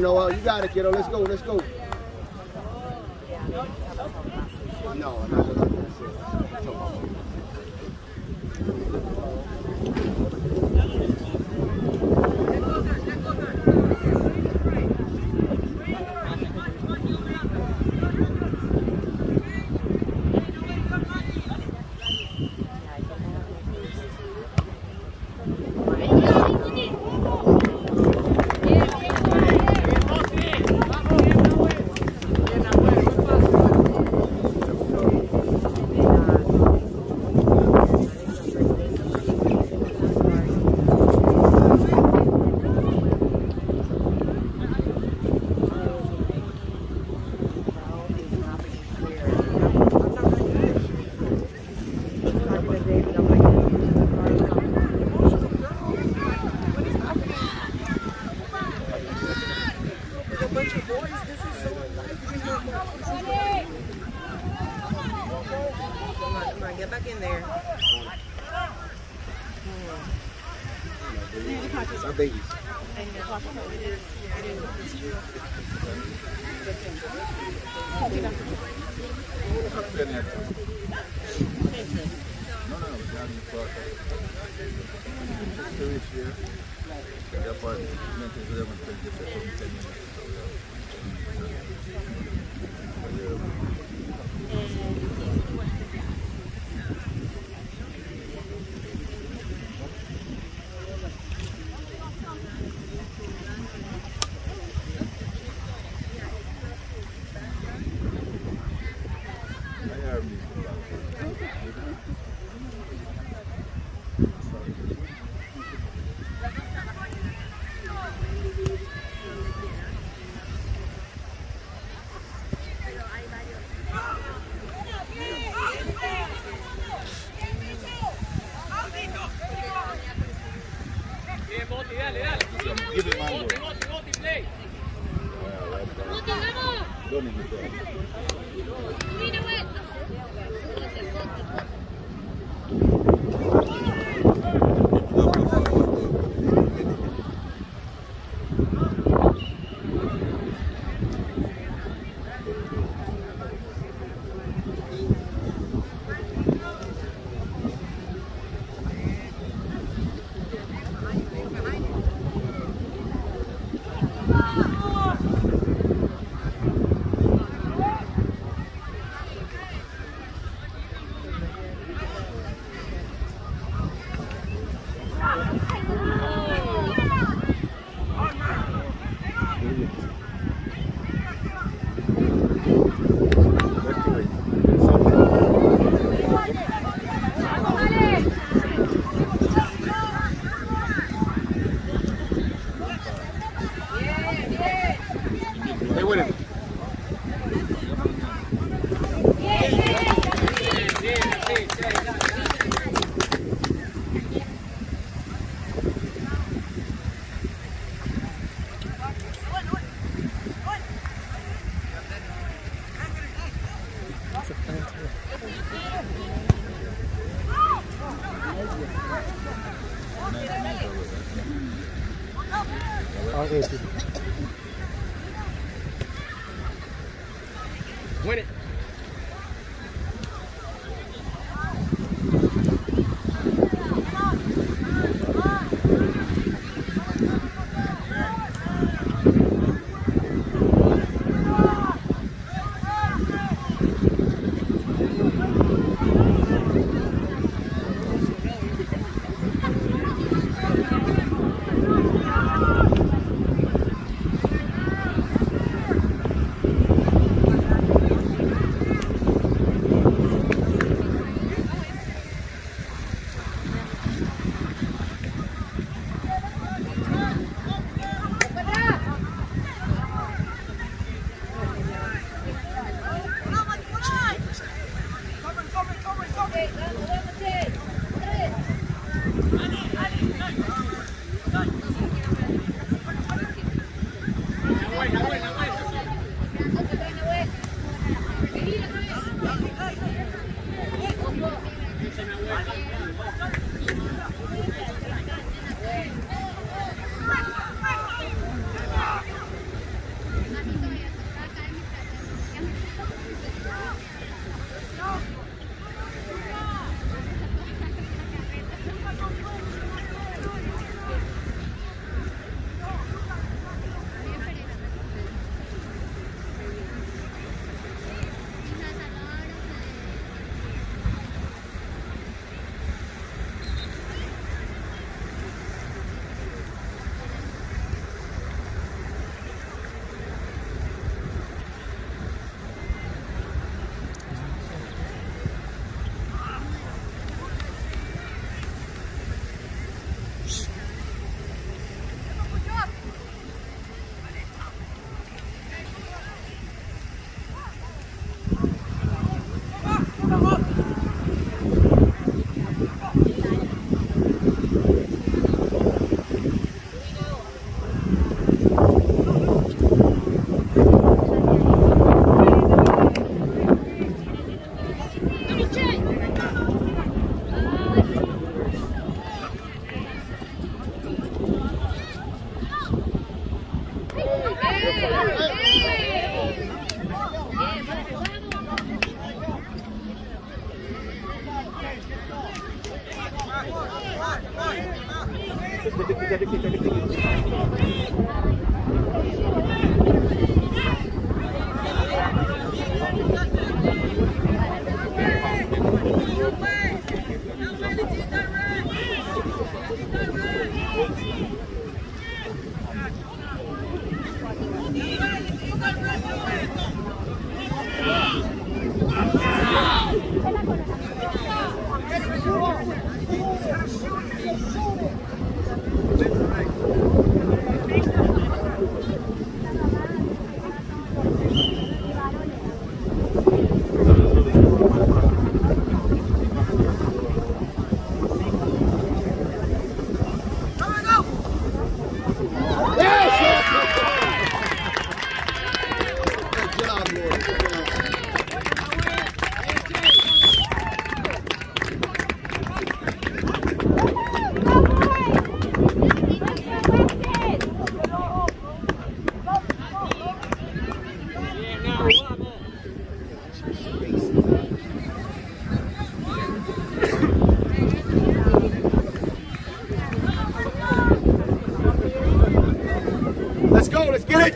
got. You got it, kiddo. Let's go. Let's go.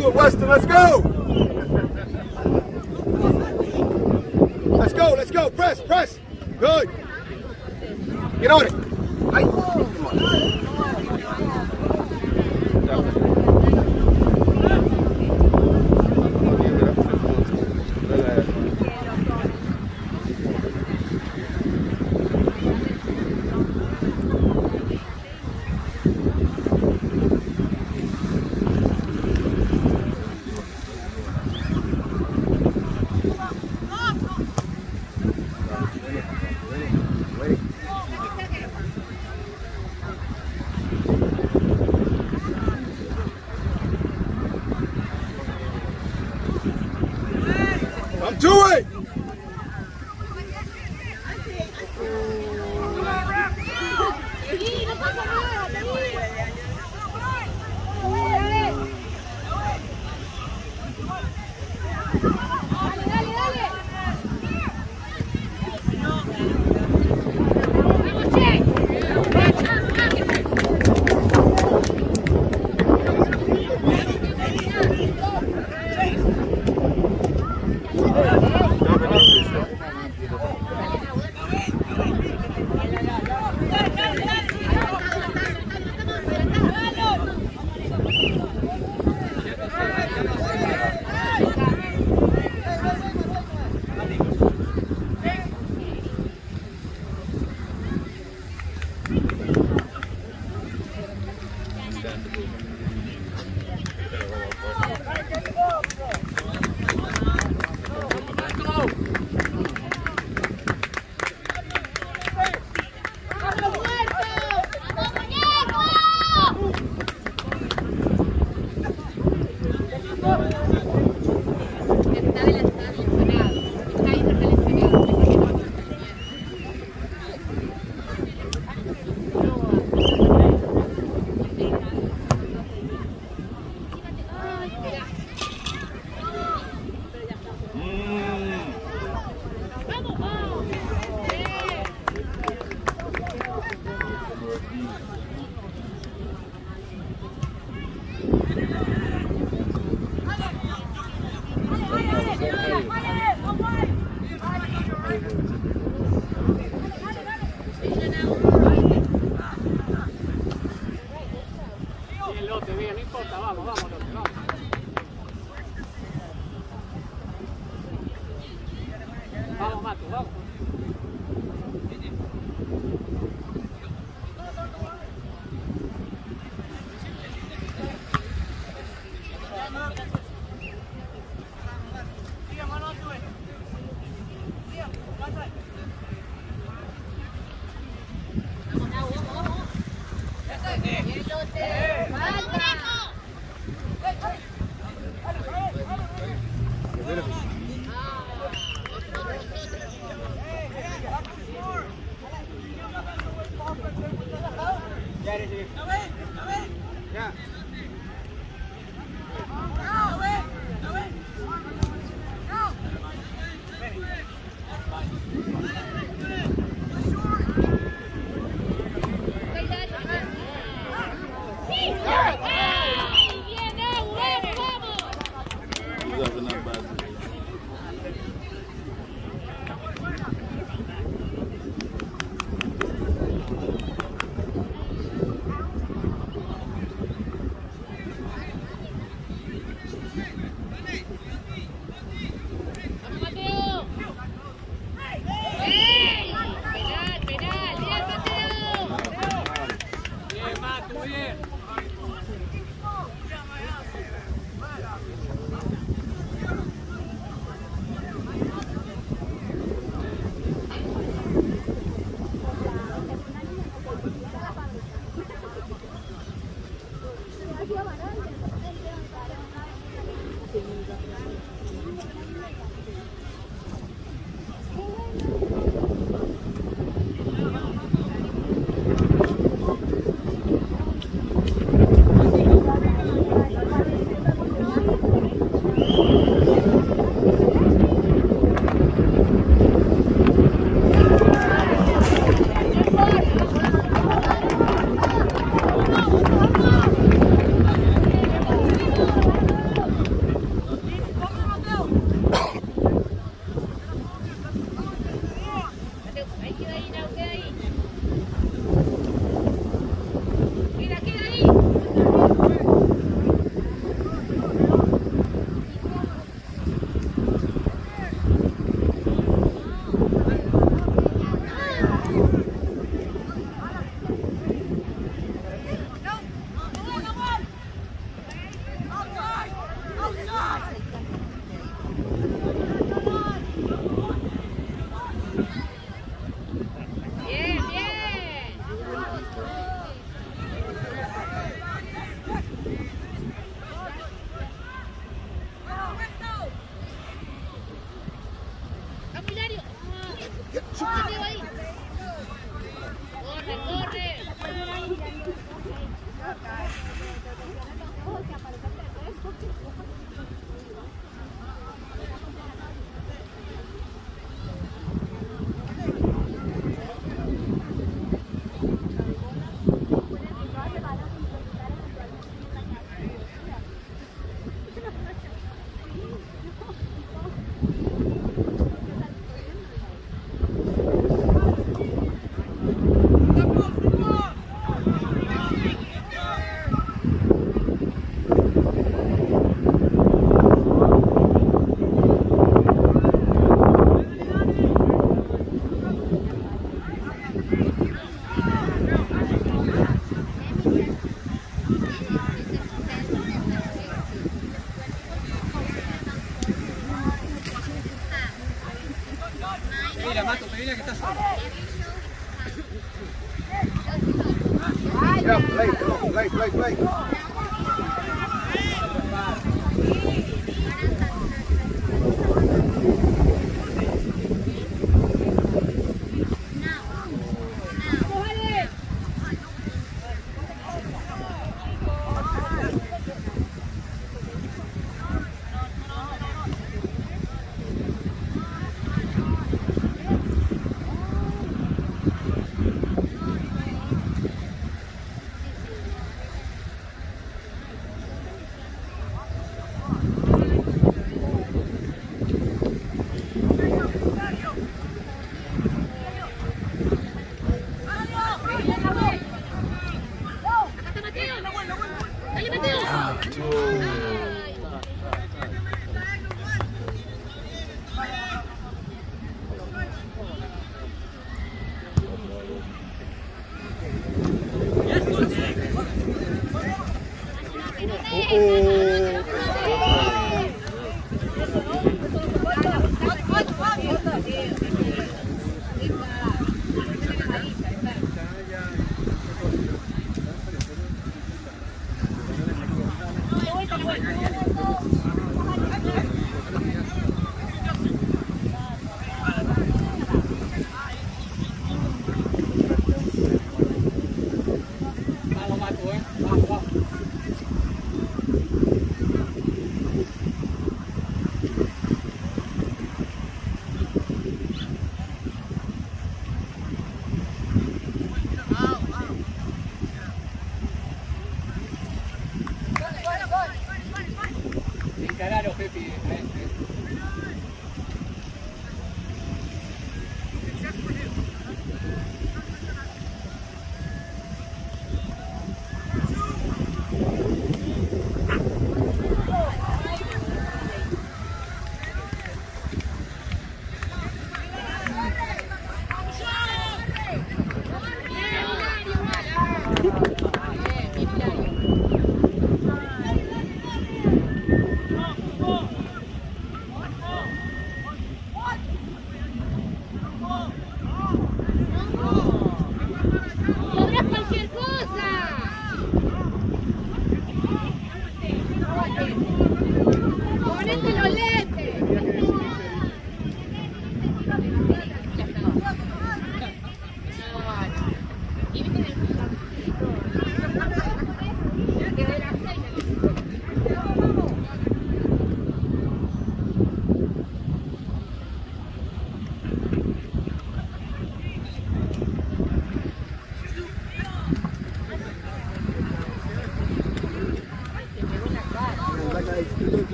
you Weston. Let's go. Let's go. Let's go. Press. Press. Good. Get on it. Wait. Wait.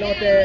Bien,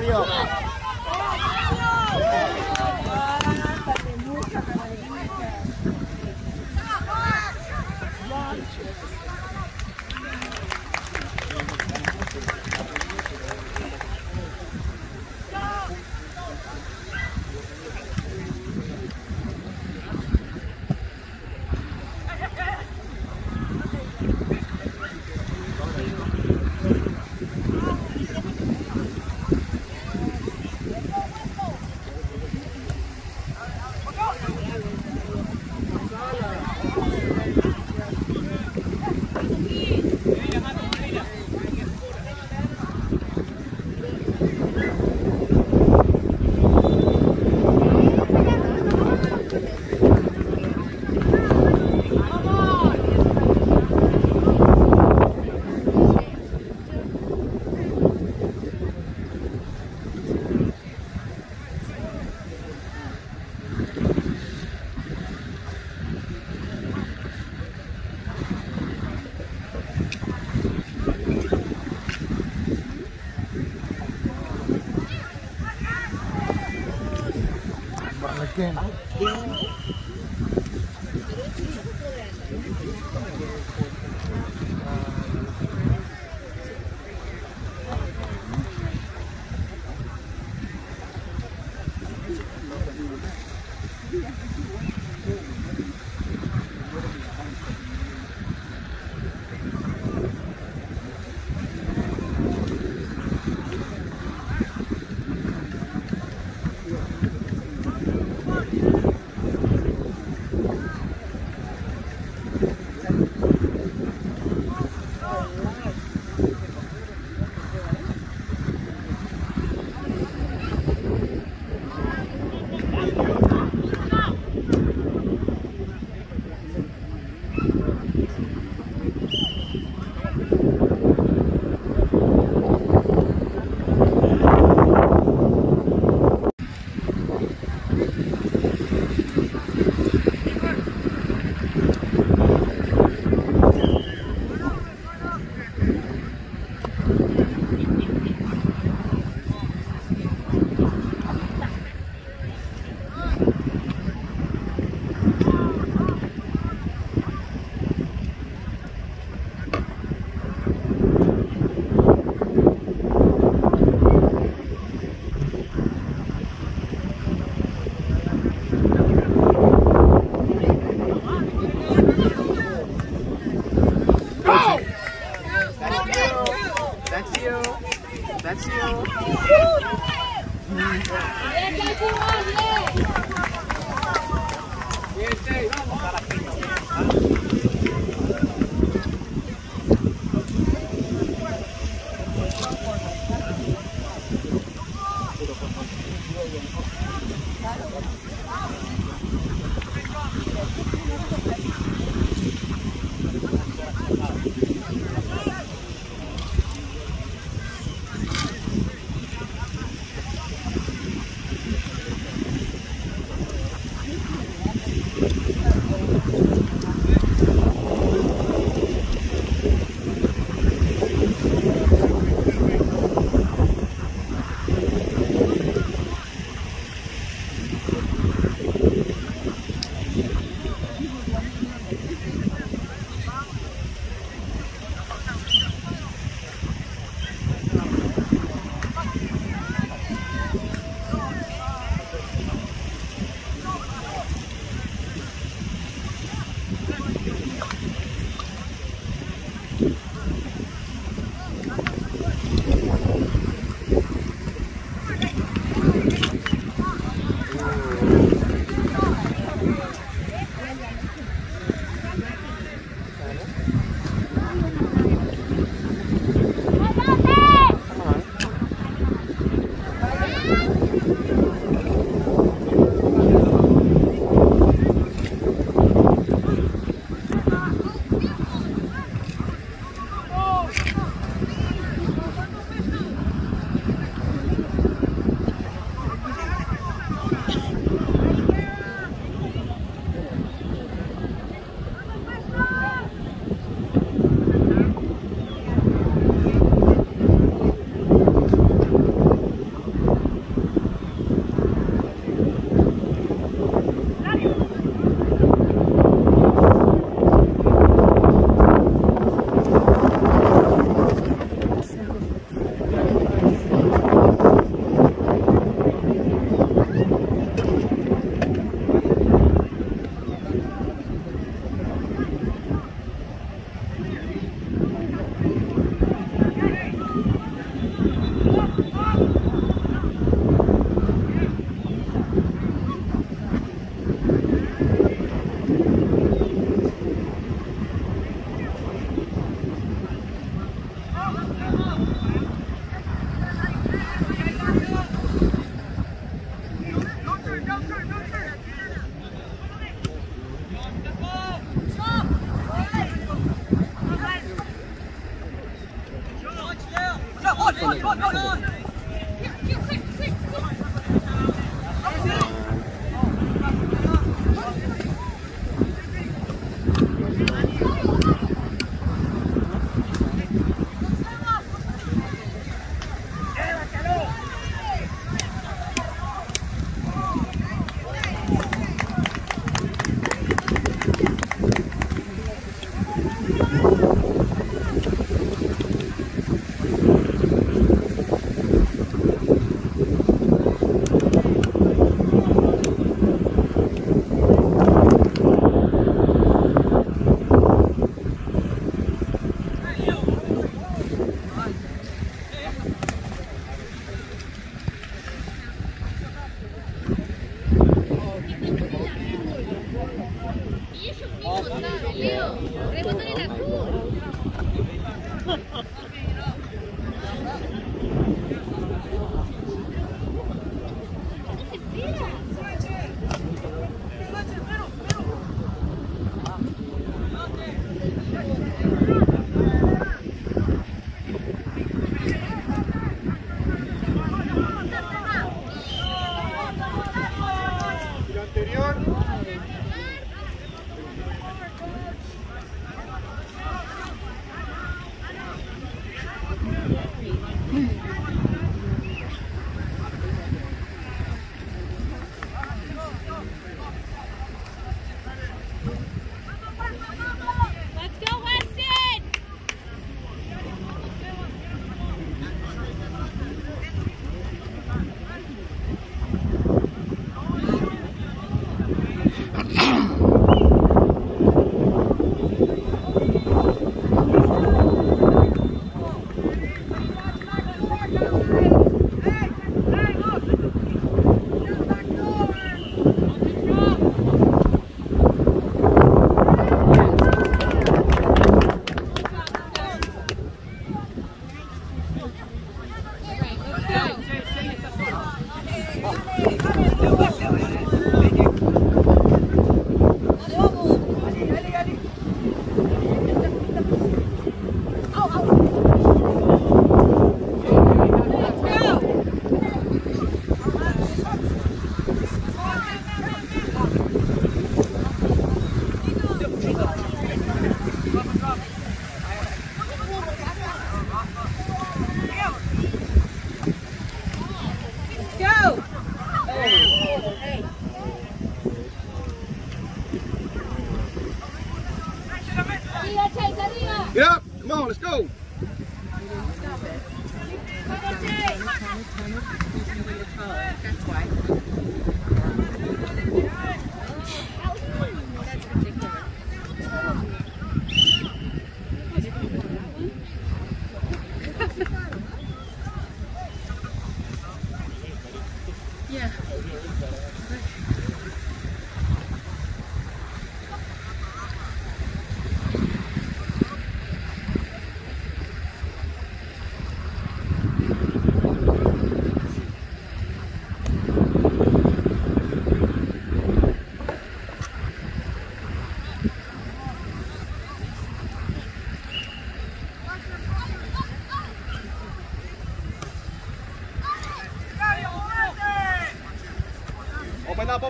Hilario,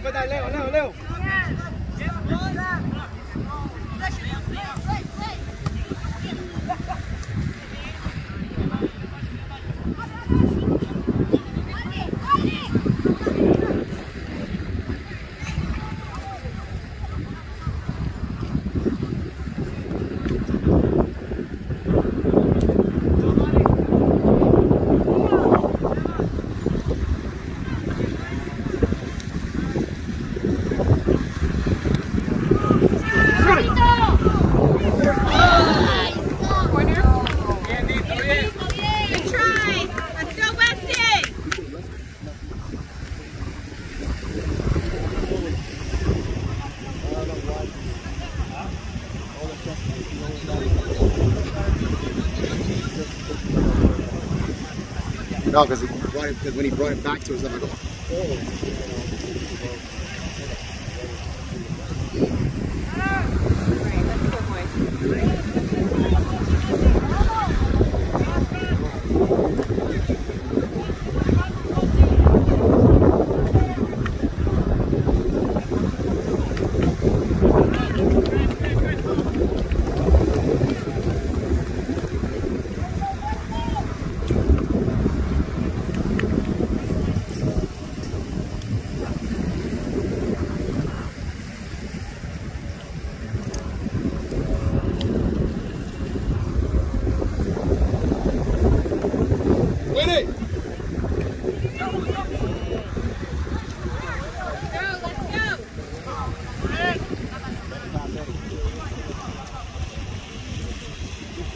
ไปได้เร็วเร็วเร็ว No, because when he brought it back to us, I go, oh,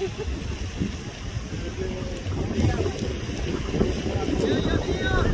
14人よ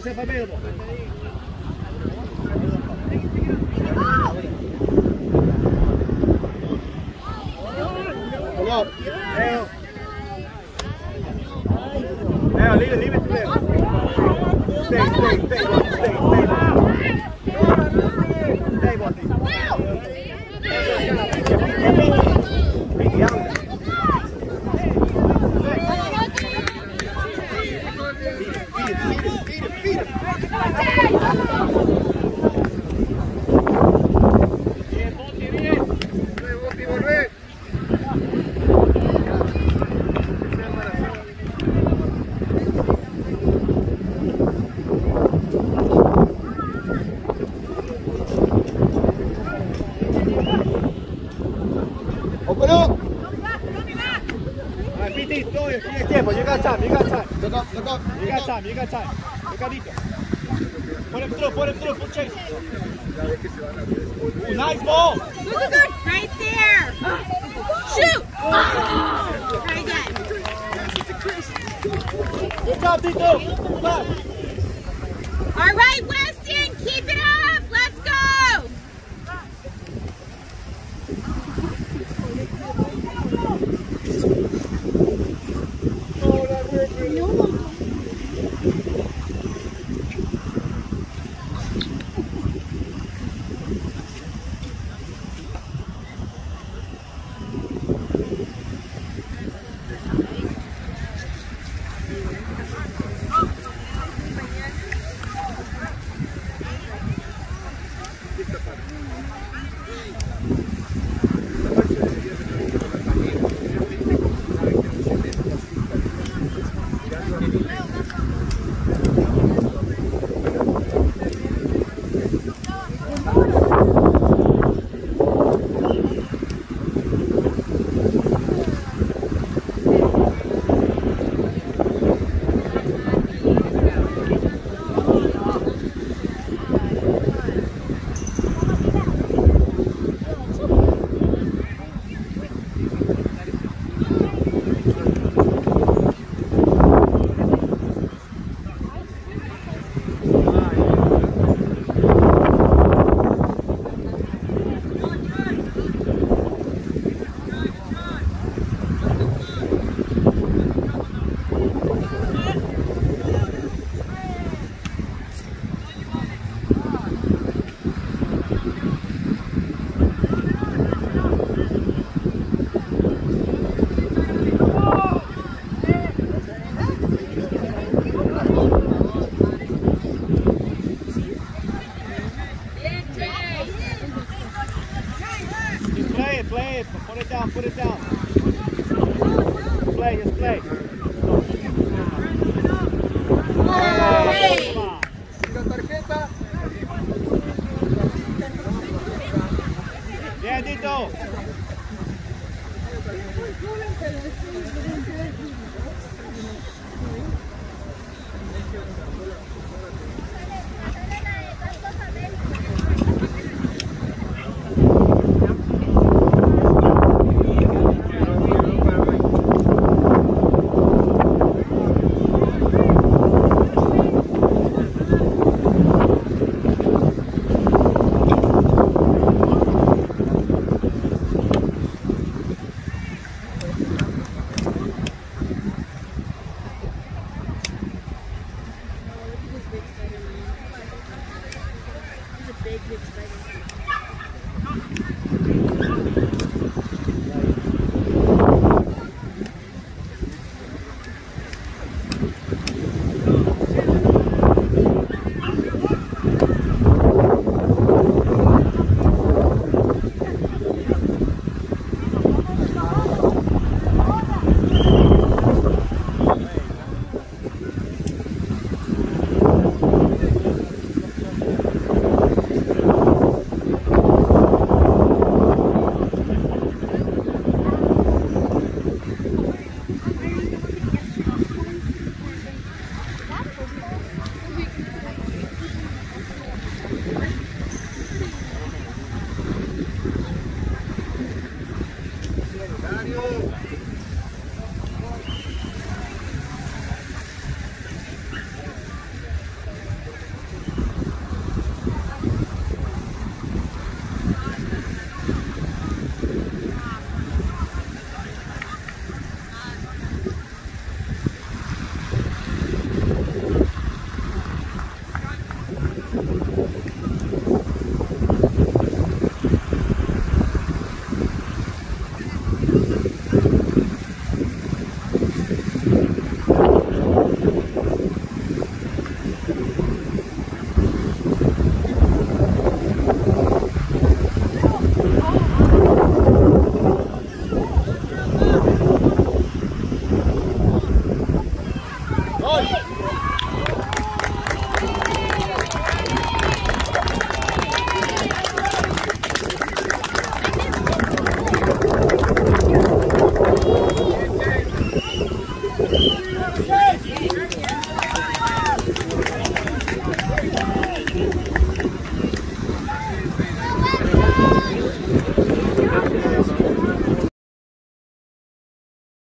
seu família time, you got time. Put him through, put him through, full chase. Ooh, nice ball. Good, good, good. Right there. Shoot. Oh. Right. Good job, Tito. All right, Wes.